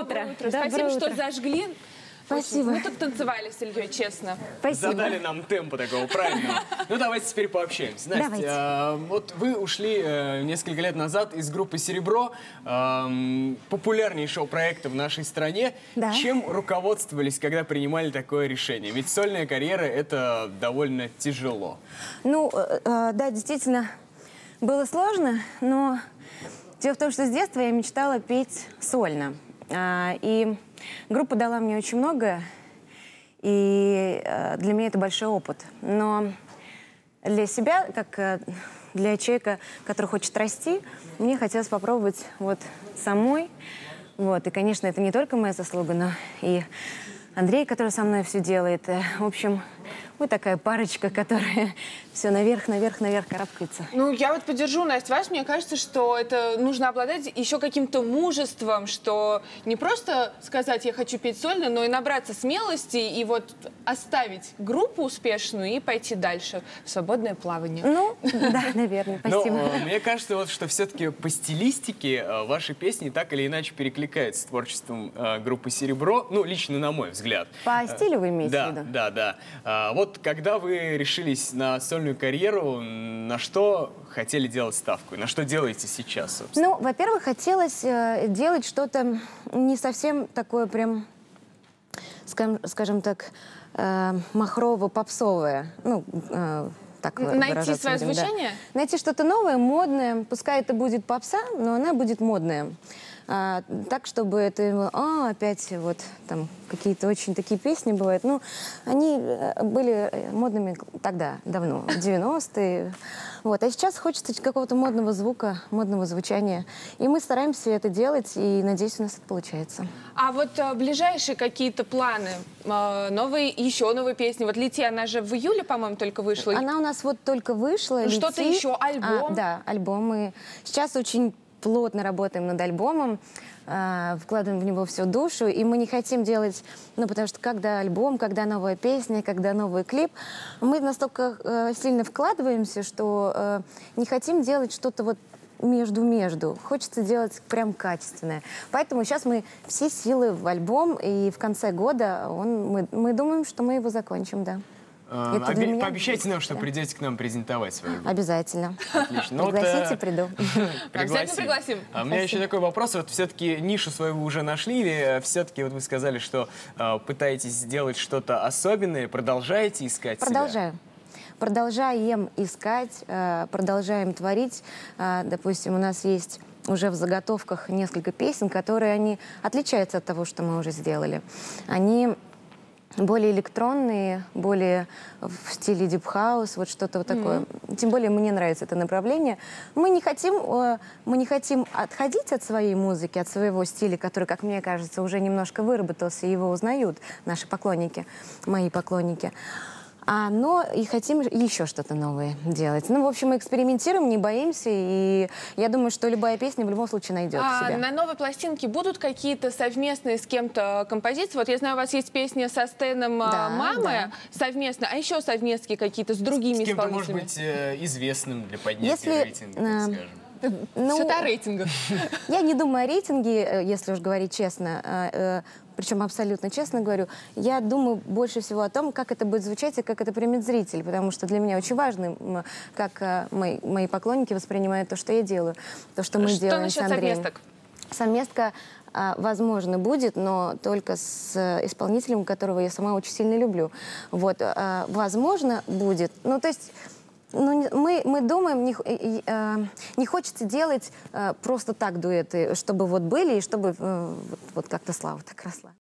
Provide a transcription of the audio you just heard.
утро. утро. Доброе Спасибо, утро. что зажгли. Спасибо. Мы тут танцевали с Ильей, честно. Спасибо. Задали нам темпа такого правильного. Ну, давайте теперь пообщаемся. Настя, Давайте. а, вот вы ушли э, несколько лет назад из группы «Серебро», эм, популярнейшего проекта в нашей стране. Да. Чем руководствовались, когда принимали такое решение? Ведь сольная карьера — это довольно тяжело. Ну, э, э, да, действительно, было сложно, но дело в том, что с детства я мечтала петь сольно. А, И группа дала мне очень многое, и э, для меня это большой опыт. Но для себя, как э, для человека, который хочет расти, мне хотелось попробовать вот самой. Вот. И, конечно, это не только моя заслуга, но и Андрей, который со мной все делает. Э, В общем, мы такая парочка, которая все наверх, наверх, наверх карабкается. Ну, я вот поддержу, Настя, вас. Мне кажется, что это нужно обладать еще каким-то мужеством, что не просто сказать «я хочу петь сольно», но и набраться смелости и вот оставить группу успешную и пойти дальше в свободное плавание. Ну, да, наверное, Но спасибо. э, мне кажется, вот, что все-таки по стилистике э, ваши песни так или иначе перекликаются с творчеством э, группы «Серебро», ну, лично на мой взгляд. По стилю вы имеете Да, в виду? да, да. А, вот когда вы решились на сольную карьеру, на что хотели делать ставку? На что делаете сейчас, собственно? Ну, во-первых, хотелось э, делать что-то не совсем такое прям, скажем, скажем так, э, махрово-попсовое. Ну, э, так Найти свое будем, да. звучание? Найти что-то новое, модное. Пускай это будет попса, но она будет модная. А, так, чтобы это было, а, опять вот там какие-то очень такие песни бывают. Ну, они э, были э, модными тогда, давно, в 90-е. Вот. А сейчас хочется какого-то модного звука, модного звучания. И мы стараемся это делать, и надеюсь, у нас это получается. А вот э, ближайшие какие-то планы? Э, новые, еще новые песни? Вот «Лети», она же в июле, по-моему, только вышла. Она у нас вот только вышла. Ну, что-то еще, альбом? А, да, альбом. Мы сейчас очень плотно работаем над альбомом, а, вкладываем в него всю душу, и мы не хотим делать, ну, потому что когда альбом, когда новая песня, когда новый клип, мы настолько э, сильно вкладываемся, что э, не хотим делать что-то вот между-между. Хочется делать прям качественное. Поэтому сейчас мы все силы в альбом, и в конце года он, мы, мы думаем, что мы его закончим, да. Э, это для обе- меня Пообещайте нам, что да. придете к нам презентовать свой альбом. Обязательно. Отлично. Ну вот, э, Пригласите, приду. Обязательно пригласим. А у меня еще такой вопрос. Вот все-таки нишу свою вы уже нашли или все-таки вот вы сказали, что э, пытаетесь сделать что-то особенное, продолжаете искать себя? Продолжаем. Продолжаем искать, э, продолжаем творить. Э, Допустим, у нас есть уже в заготовках несколько песен, которые они отличаются от того, что мы уже сделали. Они более электронные, более в стиле дип хаус, вот что-то вот такое. Тем более мне нравится это направление. Мы не хотим, э, мы не хотим отходить от своей музыки, от своего стиля, который, как мне кажется, уже немножко выработался, и его узнают наши поклонники, мои поклонники. А, но и хотим еще что-то новое делать. Ну, в общем, мы экспериментируем, не боимся, и я думаю, что любая песня в любом случае найдет А себя. на новой пластинке будут какие-то совместные с кем-то композиции? Вот я знаю, у вас есть песня со Стэном а, Да, «Мамы» да. совместно, а еще совместные какие-то с другими С кем-то, может исполнителями? быть, э, известным для поднятия Если, рейтинга, так э, скажем. Ну, Все о рейтингах. Я не думаю о рейтинге, э, если уж говорить честно, э, э, причем абсолютно честно говорю. Я думаю больше всего о том, как это будет звучать и как это примет зритель, потому что для меня очень важно, как э, мои, мои поклонники воспринимают то, что я делаю, то, что мы Что делаем насчет с Андреем. совместок? Совместка, а, возможно, будет, но только с исполнителем, которого я сама очень сильно люблю. Вот, а, возможно, будет. Ну, то есть... Ну, мы, мы думаем, не, э, не хочется делать э, просто так дуэты, чтобы вот были, и чтобы э, вот, вот как-то слава так росла.